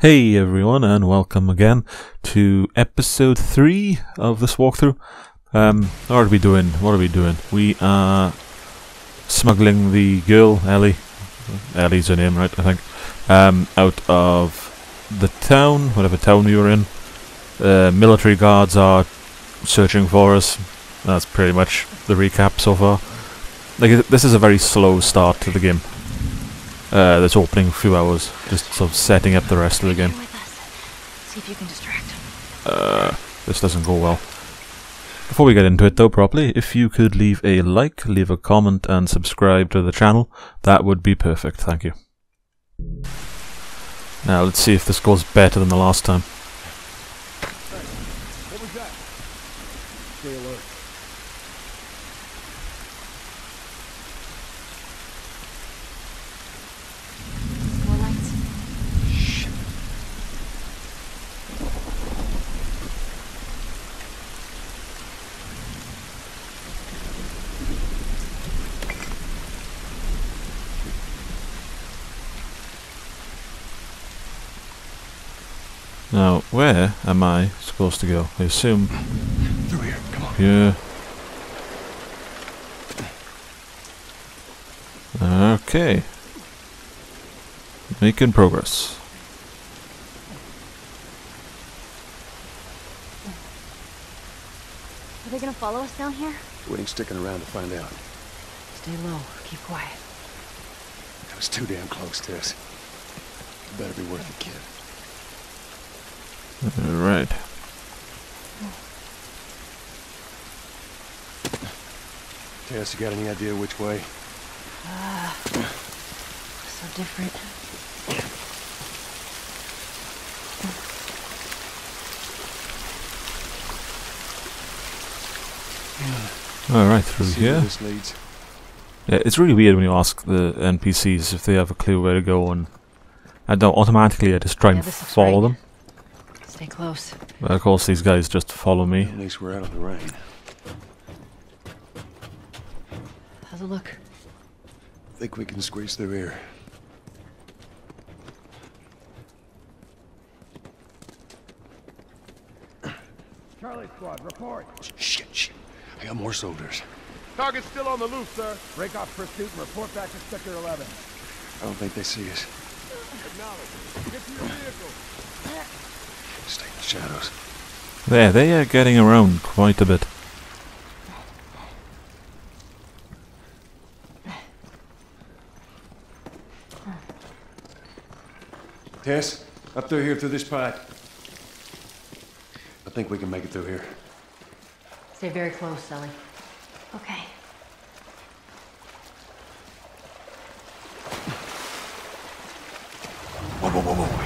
Hey everyone, and welcome again to episode three of this walkthrough. Um, what are we doing? What are we doing? We are smuggling the girl Ellie. Ellie's her name, right? I think. Um, out of the town, whatever town we were in. Uh, military guards are searching for us. That's pretty much the recap so far. Like this is a very slow start to the game. Uh, this opening few hours, just sort of setting up the rest of the game. See if you can distract him. Uh, this doesn't go well. Before we get into it though properly, if you could leave a like, leave a comment and subscribe to the channel, that would be perfect, thank you. Now let's see if this goes better than the last time. What was that? Stay alert. More lights. Now, where am I supposed to go? I assume Through here. Come on. here. Okay. Making progress. Are they gonna follow us down here? We ain't sticking around to find out. Stay low. Keep quiet. That was too damn close, Tess. Better be worth it, kid. Alright. Tess, you got any idea which way? Ah, so different. Alright, through See here. this leads? Yeah, it's really weird when you ask the NPCs if they have a clue where to go, and I don't automatically. I just try Yeah, and follow right. them. Stay close. But of course, these guys just follow me. At least we're out of the rain. How's it look? Think we can squeeze through here. Charlie Squad, report. Shit, shit. I got more soldiers. Target's still on the loose, sir. Break off pursuit and report back to Sector 11. I don't think they see us. Acknowledge. Get to your vehicle. Stay in the shadows. There, they are getting around quite a bit. Tess, up through here through this pipe. I think we can make it through here. Stay very close, Sally. Okay. Whoa, whoa, whoa, whoa.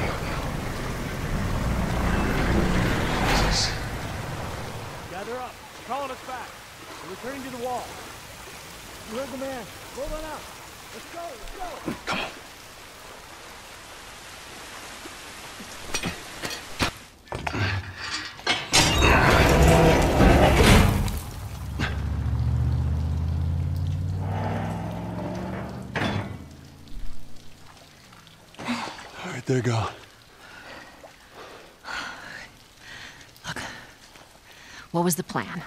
Jesus. Gather up. Calling us back. We're returning to the wall. You heard the man. Roll on out. Let's go, let's go. Come on. All right, they're gone. What was the plan?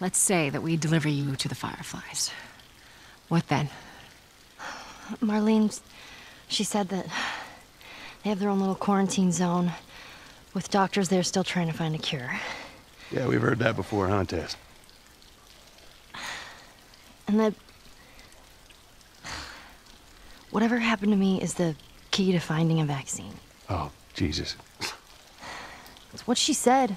Let's say that we deliver you to the Fireflies. What then? Marlene, she said that they have their own little quarantine zone with doctors there still trying to find a cure. Yeah, we've heard that before, huh, Tess? And that whatever happened to me is the key to finding a vaccine. Oh, Jesus. It's what she said.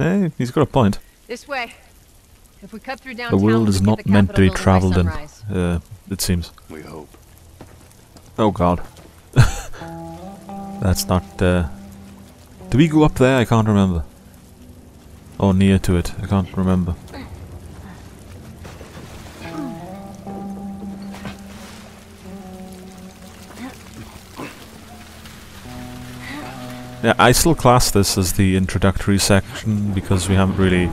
No, he's got a point. This way. If we cut through downtown, the world is not meant to be traveled in. Uh, it seems. We hope. Oh God. That's not. Uh, do we go up there? I can't remember. Or near to it. I can't remember. Yeah, I still class this as the introductory section because we haven't really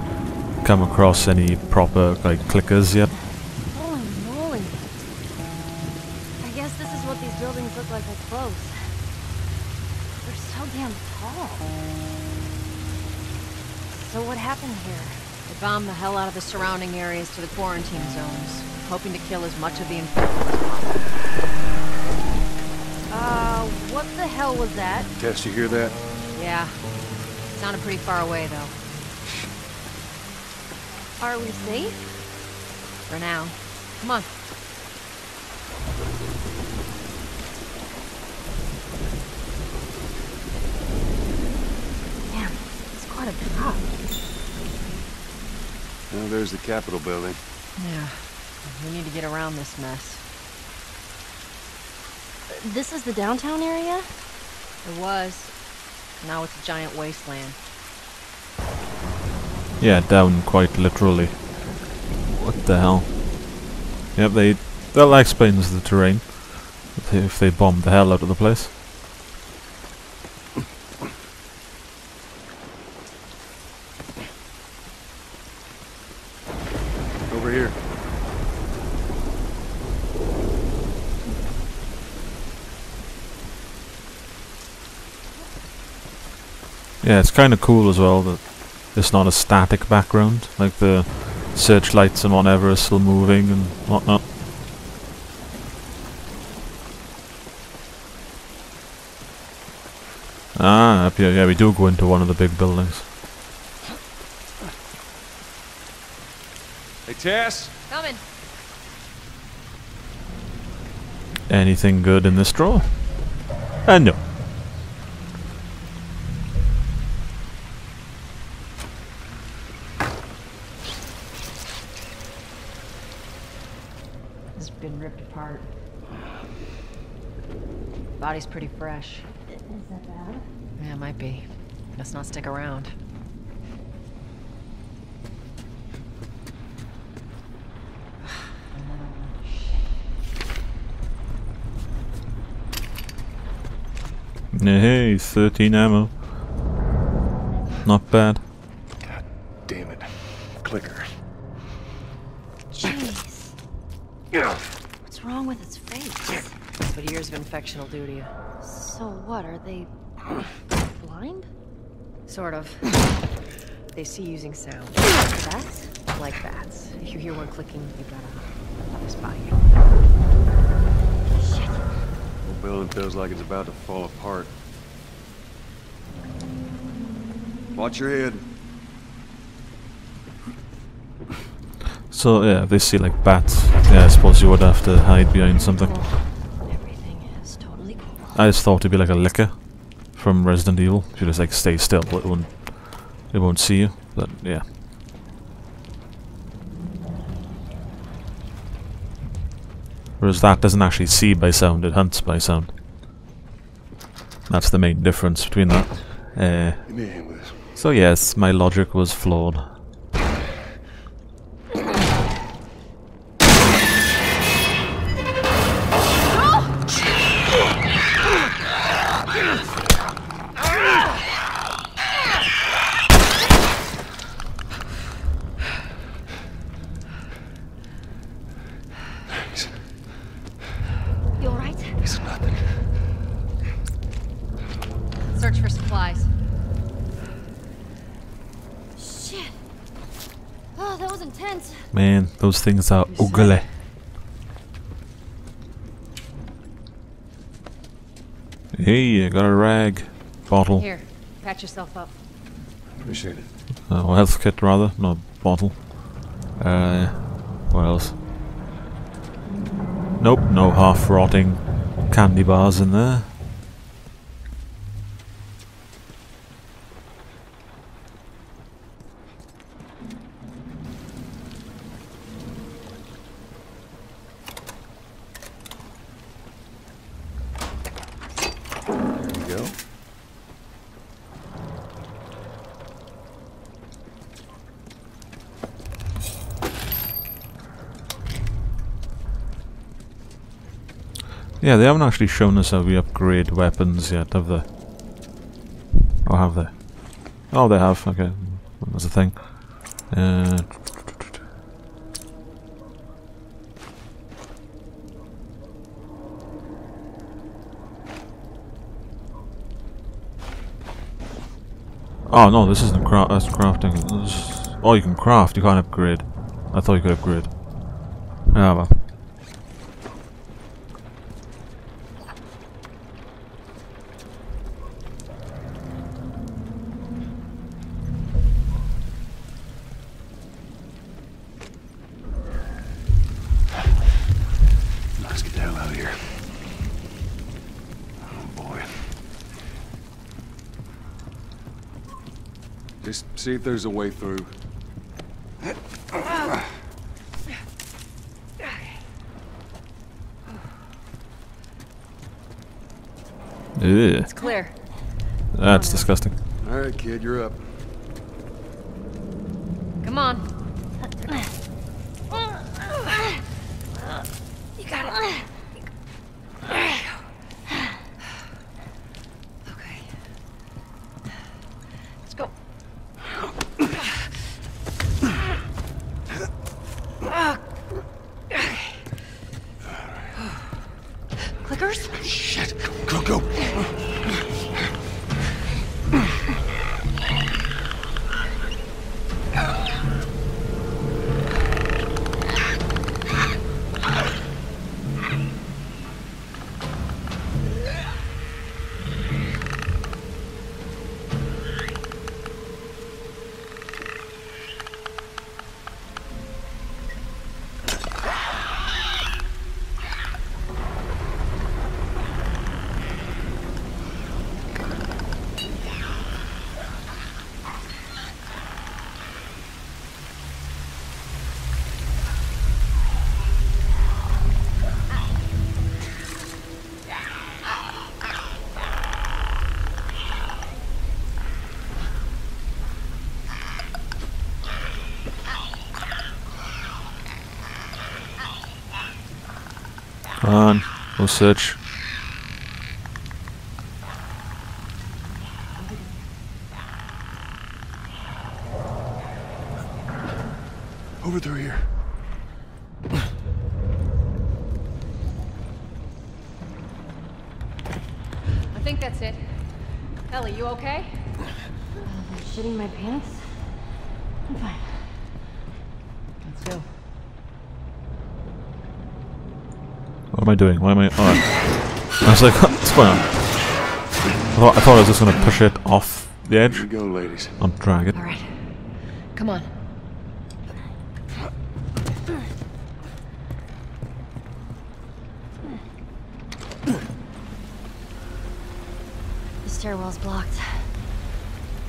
come across any proper like clickers yet. Holy moly. I guess this is what these buildings look like up close. They're so damn tall. So what happened here? They bombed the hell out of the surrounding areas to the quarantine zones, hoping to kill as much of the infected as possible. What the hell was that? Tess, you hear that? Yeah. Sounded pretty far away, though. Are we safe? For now. Come on. Damn, it's quite a drop. Oh, there's the Capitol building. Yeah. We need to get around this mess. This is the downtown area? It was. Now it's a giant wasteland. Yeah, down quite literally. What the hell? Yep, they that explains the terrain. If they, if they bombed the hell out of the place. Over here. Yeah, it's kind of cool as well that it's not a static background. Like the searchlights and whatever are still moving and whatnot. Ah, up here. Yeah, we do go into one of the big buildings. Hey, Tess! Coming! Anything good in this drawer? Uh, no. Body's pretty fresh. Is that bad? Yeah, it might be. Let's not stick around. Hey, 13 ammo. Not bad. God damn it. Clicker. Jeez. What's wrong with its face? That's what years of infection will do to you. So what, are they blind? Sort of. They see using sound. That's Like bats. If you hear one clicking, you gotta let us by you. The building feels like it's about to fall apart. Watch your head. So, yeah, they see like bats, yeah, I suppose you would have to hide behind something. Oh. I just thought it'd be like a licker from Resident Evil. You just like stay still, it won't, it won't see you. But yeah. Whereas that doesn't actually see by sound, it hunts by sound. That's the main difference between that. Uh, Give me a hand with this. so yes, my logic was flawed. Man, those things are ugly. Hey, I got a rag. Bottle. Here, patch yourself up. Appreciate it. Uh, or health kit rather, not bottle. Uh, what else? Nope, no half rotting candy bars in there. There you go. Yeah, they haven't actually shown us how we upgrade weapons yet, have they? Or have they? Oh, they have. Okay, that's a thing. Uh, oh no, this isn't cra that's crafting. This oh, you can craft. You can't upgrade. I thought you could upgrade. Ah well. See if there's a way through. Ew. It's clear. That's disgusting. All right, kid, you're up. Come on. You got it. Okay. Let's go. Clickers? Shit, go, go. We'll search. Over through here. I think that's it. Ellie, you okay? Oh, I'm shitting my pants? I'm fine. Let's go. What am I doing? Why am I? Oh. I was like, what's going on? I thought, I thought I was just going to push it off the Here edge. we go, ladies. I'm dragging. it. All right. Come on. The stairwell's blocked.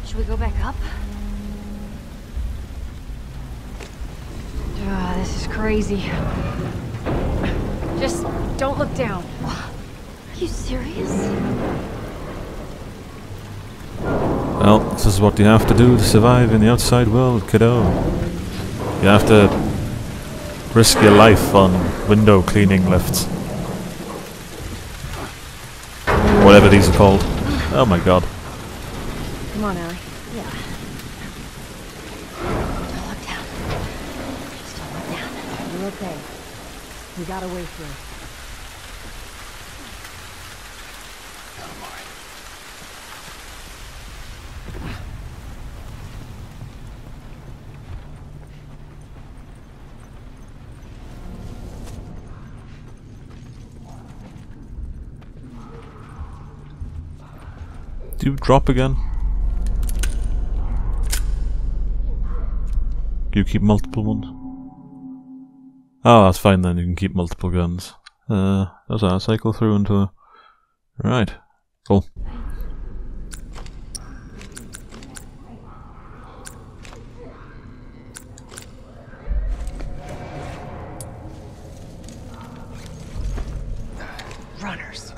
Should we go back up? Ah, this is crazy. Just don't look down. Are you serious? Well, this is what you have to do to survive in the outside world, kiddo. You have to risk your life on window cleaning lifts. Whatever these are called. Oh my god. Come on, Ellie. Yeah. Don't look down. Just don't look down. You're okay. We got a way through. Do drop again? You keep multiple ones? Oh, that's fine then. You can keep multiple guns. Uh, that's a cycle through into a... Right. Cool. Runners.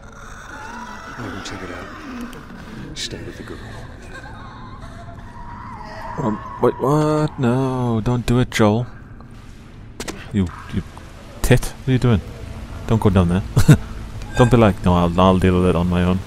I'll go check it out. Stay with the girl. Um, wait, what? No, don't do it, Joel. You, you tit. What are you doing? Don't go down there. don't be like, no, I'll, I'll deal with it on my own.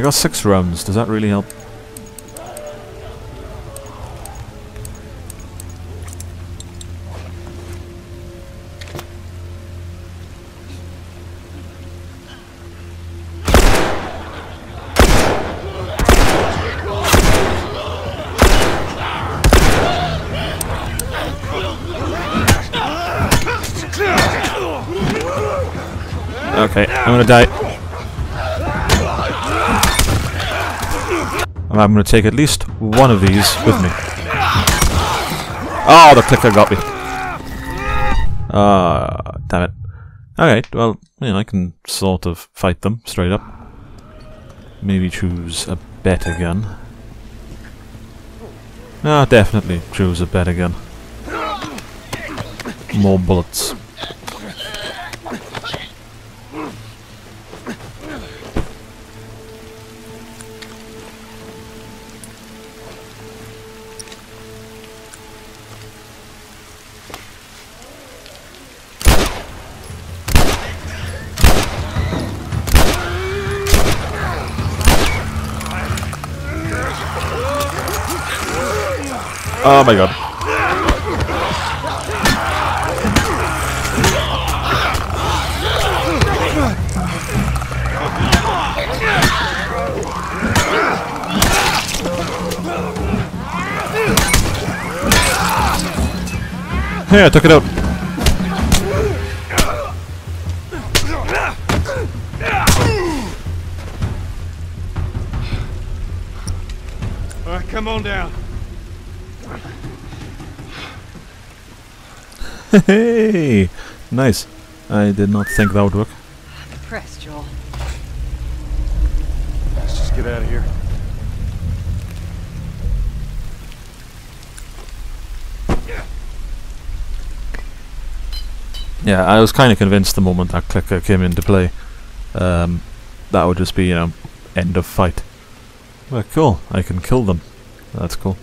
I got six rounds. Does that really help? Okay, I'm gonna die. And I'm gonna take at least one of these with me. Oh, the clicker got me. Ah, damn it. Alright, well, you know, I can sort of fight them straight up. Maybe choose a better gun. Ah, definitely choose a better gun. More bullets. Oh my god. Hey, I took it out. Hey, nice. I did not think that would work. I'm Press, Joel. Let's just get out of here. Yeah, I was kind of convinced the moment that clicker came into play, um, that would just be, you know, end of fight. Well, cool. I can kill them. That's cool.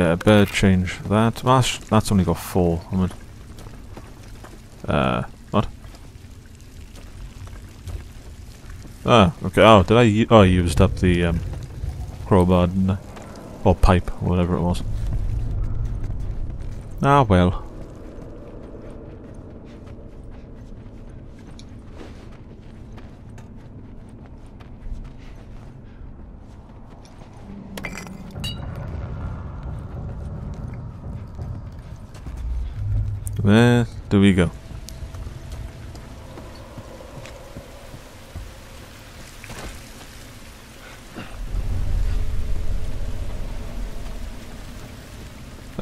Yeah, better change that. That's, that's only got four. I mean, uh, what? Ah, okay. Oh, did I? Oh, I used up the um, crowbar? Or pipe, whatever it was. Ah, well. Where do we go?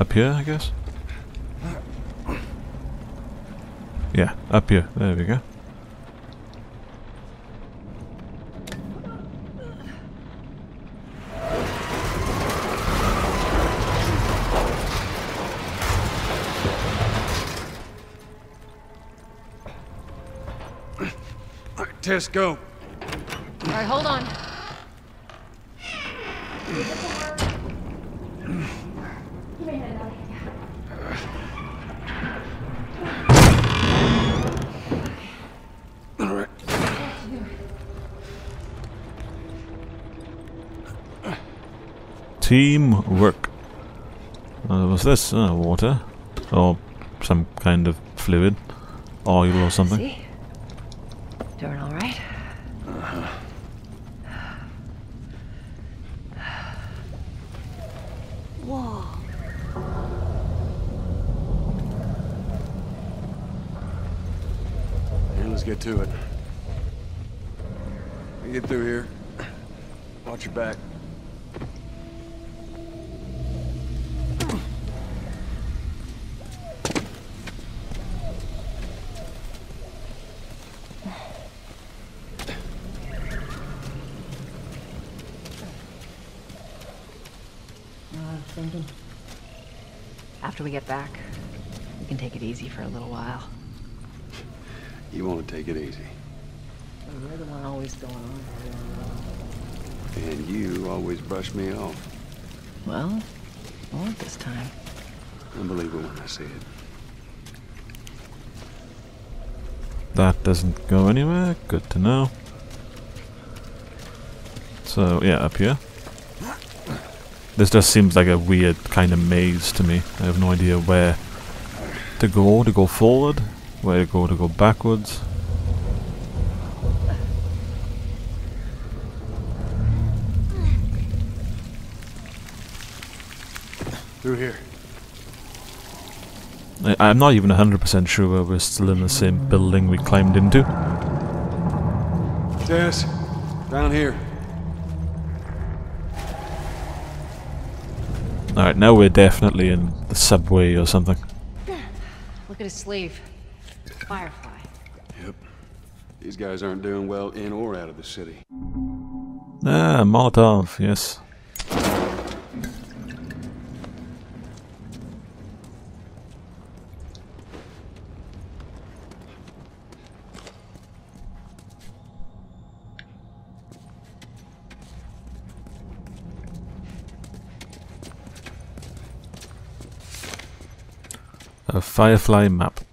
Up here, I guess? Yeah, up here. There we go. All right, Tess, go. All right, hold on. Teamwork. Uh, what's this? Uh, water. Or some kind of fluid. Oil or something. See? Doing all right? Whoa. Yeah, let's get to it. We get through here. Watch your back. After we get back, we can take it easy for a little while. You want to take it easy. You're the one always going on. And you always brush me off. Well, won't this time. I believe it when I see it. That doesn't go anywhere. Good to know. So, yeah, up here. This just seems like a weird kind of maze to me. I have no idea where to go to go forward, where to go to go backwards. Through here. I, I'm not even 100% sure whether we're still in the same building we climbed into. Tess, down here. Alright, now we're definitely in the subway or something. Look at his sleeve. Firefly. Yep. These guys aren't doing well in or out of the city. Ah, Molotov, yes. A Firefly map.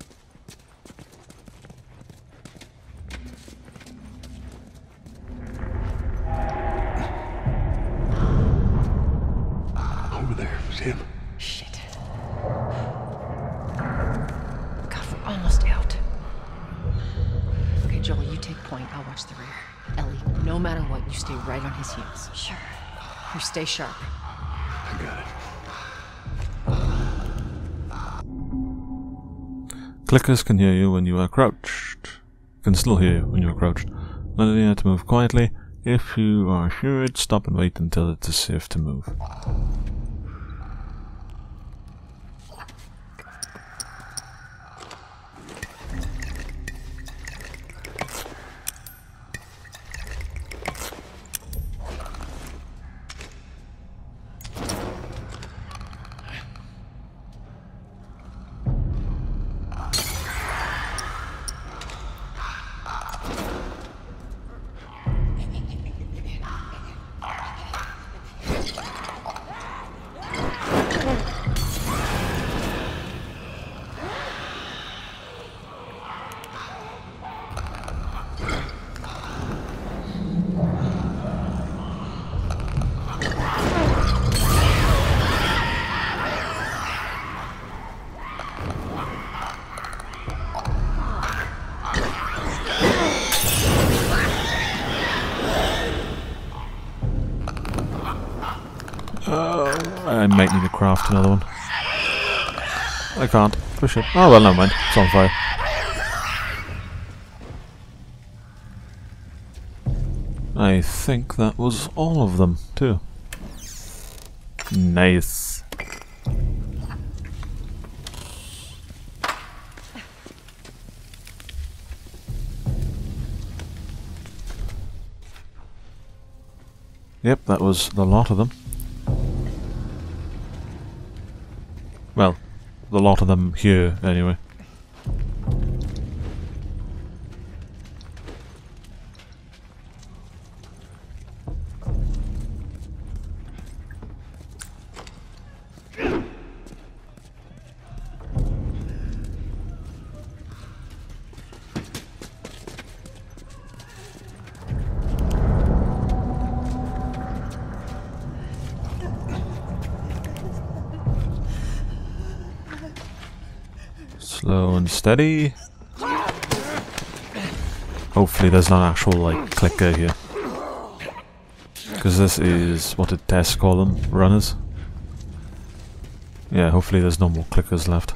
Clickers can hear you when you are crouched. Can still hear you when you are crouched. Not to move quietly. If you are assured, stop and wait until it is safe to move. Craft another one. I can't. Oh, Push it. Oh well, never mind. It's on fire. I think that was all of them, too. Nice. Yep, that was the lot of them. The lot of them here, anyway. Steady. Hopefully there's not actual like clicker here. Because this is, what did Tess call them? Runners? Yeah, hopefully there's no more clickers left.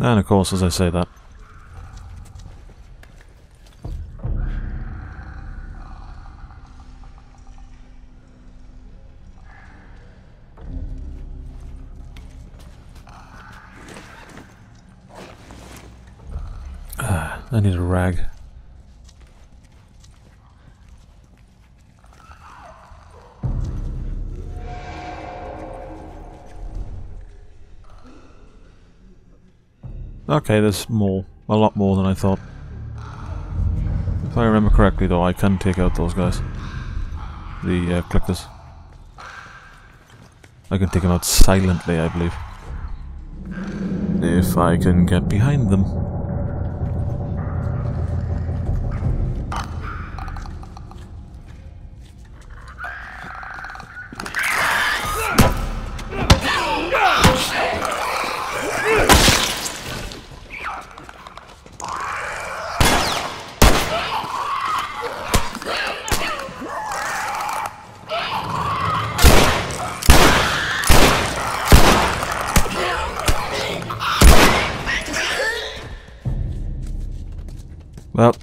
And of course, as I say that, Okay, there's more. A lot more than I thought. If I remember correctly though, I can take out those guys. The uh, clickers. I can take them out silently, I believe. If I can get behind them.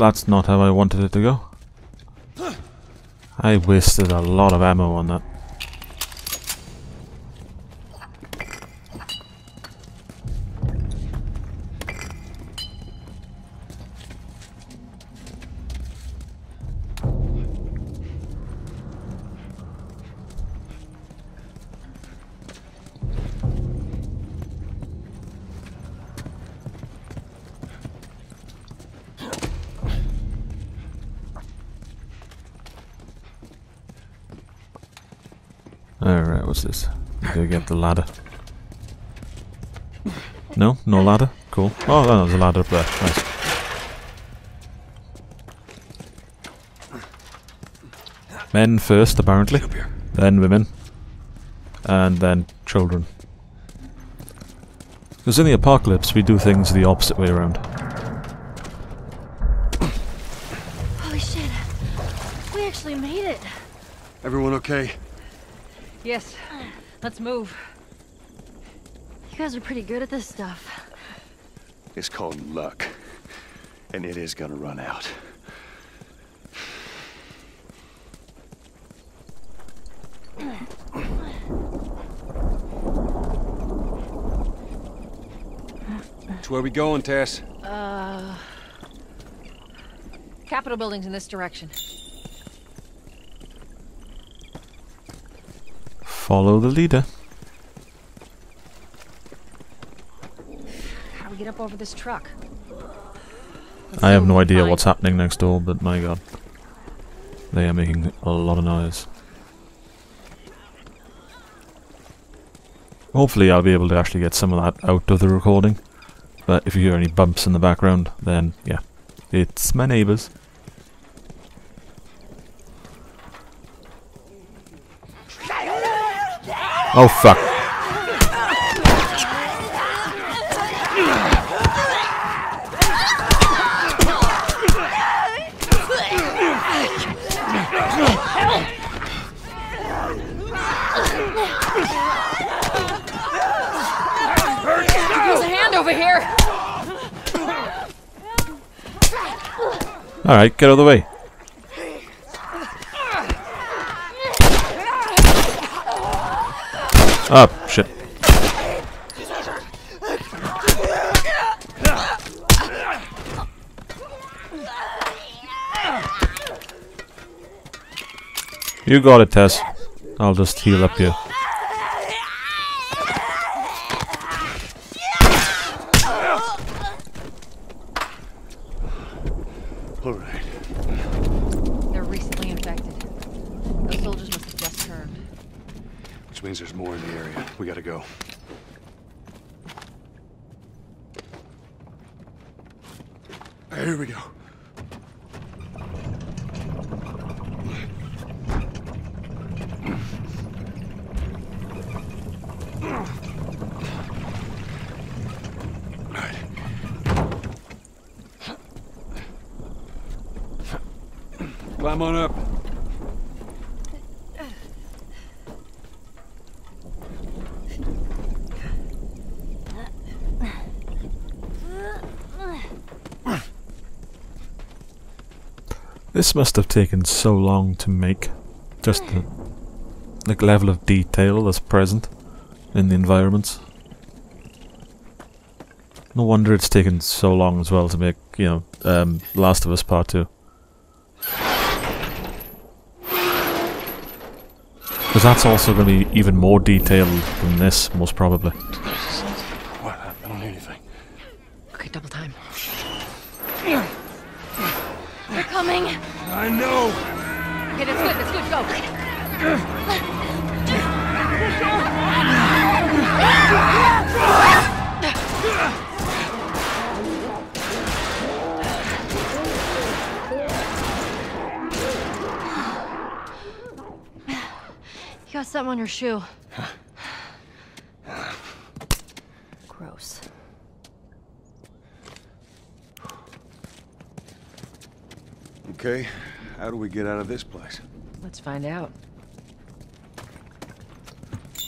That's not how I wanted it to go. I wasted a lot of ammo on that. Alright, what's this? Go get the ladder. No? No ladder? Cool. Oh, no, there's a ladder up there. Nice. Men first, apparently. Then women. And then children. Because in the apocalypse, we do things the opposite way around. Holy shit. We actually made it. Everyone okay? Yes. Let's move. You guys are pretty good at this stuff. It's called luck. And it is gonna run out. Which way we going, Tess? Uh. Capitol building's in this direction. Follow the leader. How do we get up over this truck? I have no idea what's happening next door, but my god. They are making a lot of noise. Hopefully I'll be able to actually get some of that out of the recording. But if you hear any bumps in the background, then yeah. It's my neighbours. Oh fuck. There's a hand over here! Alright, get out of the way. Oh, shit. You got it, Tess. I'll just heal up here. All right. They're recently infected. Those soldiers must have just turned. Which means there's more in the area. We gotta go. Here we go. Climb on up. This must have taken so long to make. Just the level of detail that's present in the environments. No wonder it's taken so long as well to make, you know, um, Last of Us Part 2. Because that's also going to be even more detailed than this, most probably. Got something on your shoe. Gross. Okay, how do we get out of this place? Let's find out.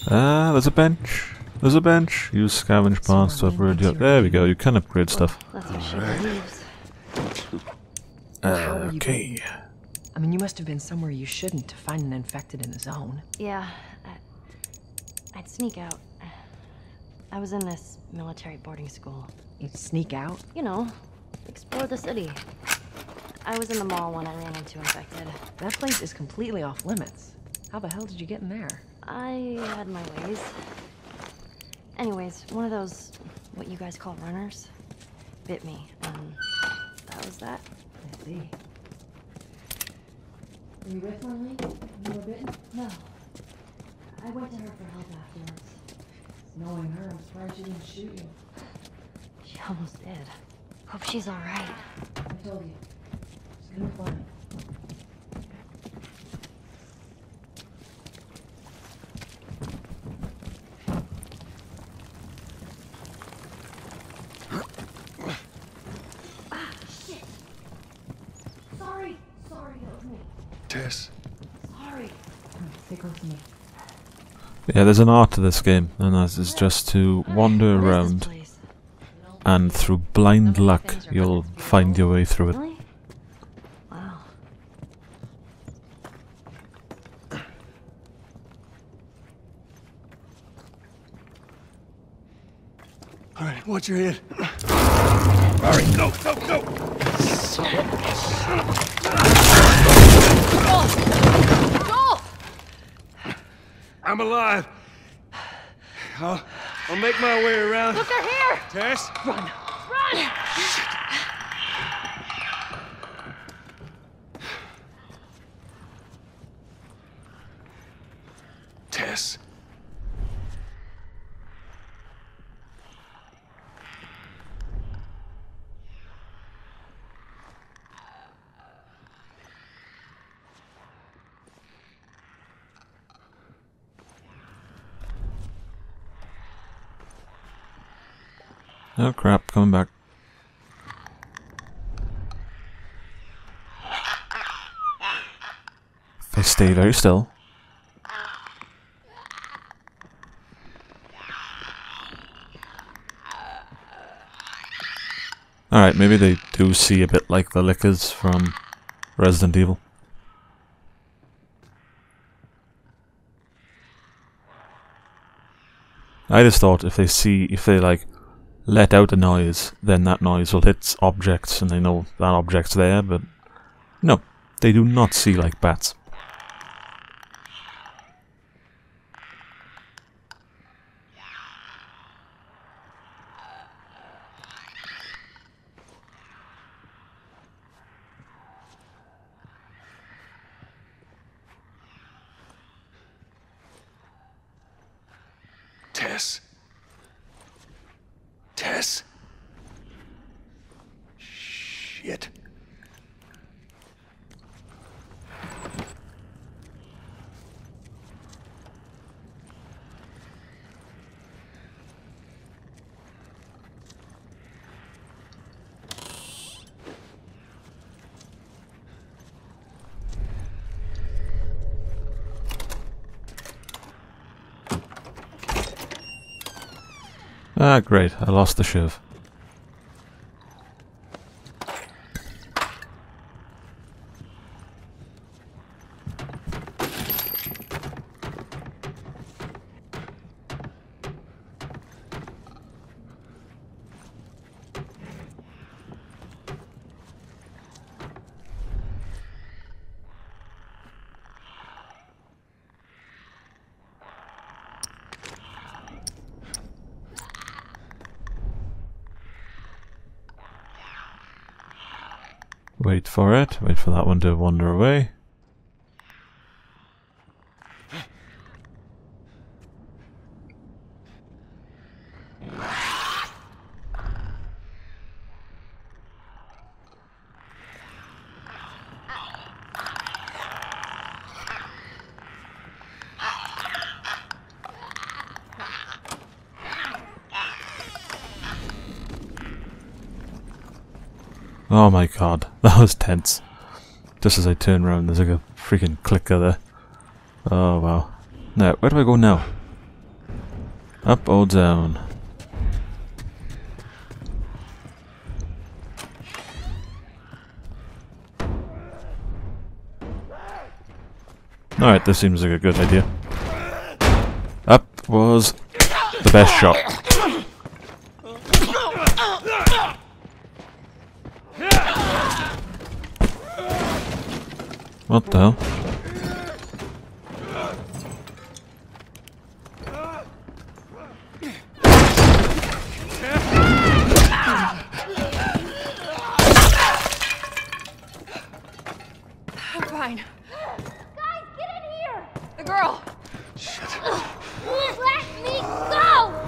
Ah, there's a bench. There's a bench. Use scavenge parts to upgrade your... There we go, you can upgrade stuff. That's what she believes. How are you Okay. I mean, you must have been somewhere you shouldn't to find an infected in the zone. Yeah, I, I'd sneak out. I was in this military boarding school. You'd sneak out. You know, explore the city. I was in the mall when I ran into infected. That place is completely off limits. How the hell did you get in there? I had my ways. Anyways, one of those, what you guys call runners, bit me, and that was that. I see. Were you with Marlene? You were bitten? No. I went to her for help afterwards. Knowing her, I'm surprised she didn't shoot you. She almost did. Hope she's alright. I told you. She's gonna be fine. Sorry! Sorry, that was me. Tess? Sorry. Stay close to me. Yeah, there's an art to this game, and that is just to wander What is this around, and through blind luck, you'll find your way through it. Really? Wow. All right, watch your head. All right, go, go, go! I'm alive. I'll, I'll make my way around. Look, they're here! Tess? Run! Tess. Oh crap, coming back. I stay very still. Alright, maybe they do see a bit like the lickers from Resident Evil. I just thought if they see, if they like let out a noise, then that noise will hit objects and they know that object's there, but no, they do not see like bats. Tess. Tess. Shit. Ah, great. I lost the shiv. Wait for it. Wait for that one to wander away. Oh my god, that was tense. Just as I turn around, there's like a freaking clicker there. Oh wow. Now, where do I go now? Up or down? Alright, this seems like a good idea. Up was the best shot. What the hell? I'm fine. Guys, get in here! The girl! Let me go!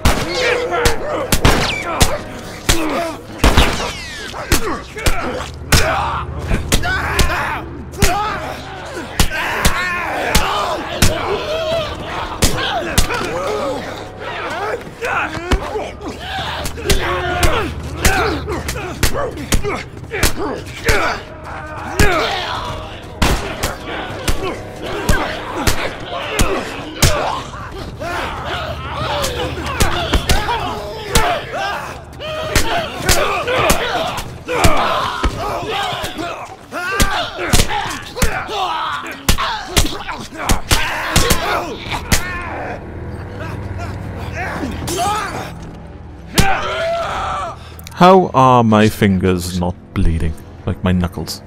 How are my fingers not bleeding? Like my knuckles?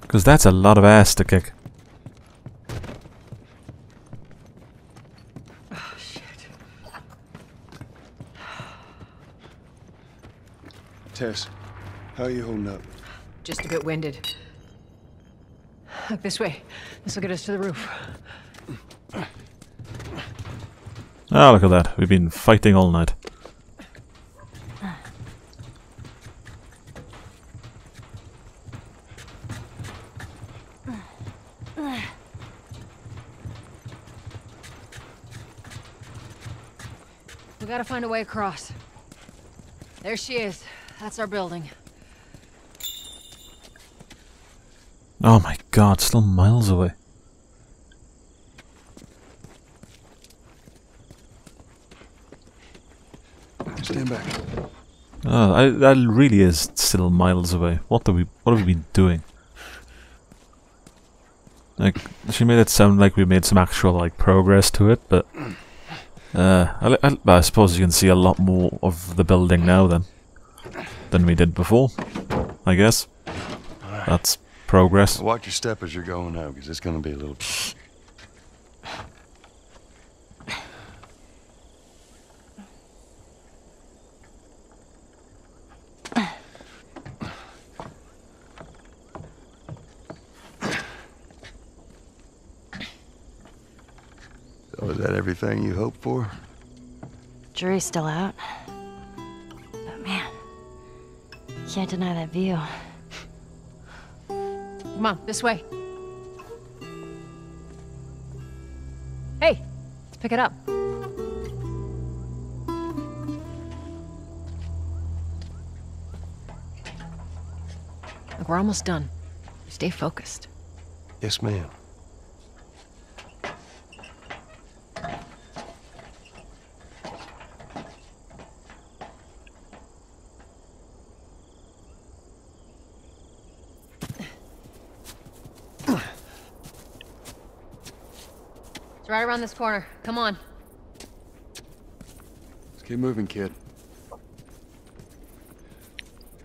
Because that's a lot of ass to kick. Tess, how are you holding up? Just a bit winded. Look this way. This will get us to the roof. Ah, look at that. We've been fighting all night. Gotta find a way across. There she is. That's our building. Oh my god, still miles away. Stand back. Oh, I, that really is still miles away. What are we? What have we been doing? Like, she made it sound like we made some actual like progress to it, but uh, I, I, I suppose you can see a lot more of the building now than than we did before. I guess that's progress. Watch your step as you're going out, because it's going to be a little. So is that everything you hoped for? Jury's still out. But man, can't deny that view. Come on, this way. Hey, let's pick it up. Look, we're almost done. Stay focused. Yes, ma'am. Right around this corner. Come on. Let's keep moving, kid.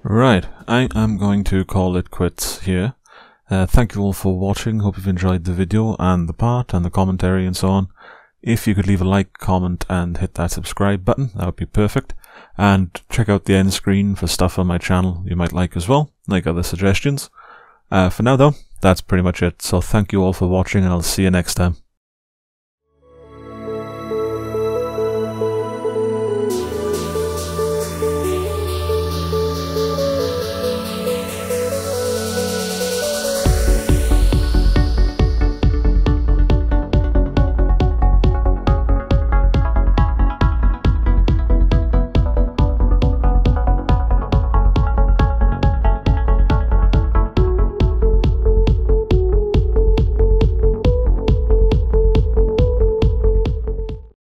Right, I am going to call it quits here. Uh, thank you all for watching. Hope you've enjoyed the video and the part and the commentary and so on. If you could leave a like, comment, and hit that subscribe button, that would be perfect. And check out the end screen for stuff on my channel you might like as well, like other suggestions. Uh, for now though, that's pretty much it. So thank you all for watching and I'll see you next time.